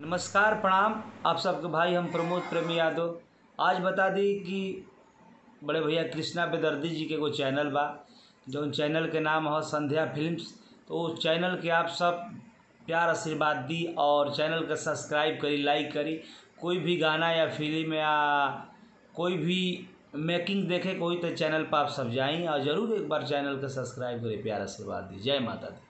नमस्कार, प्रणाम। आप सबके भाई, हम प्रमोद प्रेमी यादव। आज बता दी कि बड़े भैया कृष्णा बेदर्दी जी के एगो चैनल बा, जौन चैनल के नाम ह संध्या फिल्म्स। तो उस चैनल के आप सब प्यार, आशीर्वाद दी और चैनल के सब्सक्राइब करी, लाइक करी। कोई भी गाना या फ़िल्म या कोई भी मेकिंग देखे कोई तो चैनल पर आप सब जाएँ और ज़रूर एक बार चैनल के सब्सक्राइब करें, प्यार, आशीर्वाद दी। जय माता दी।